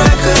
track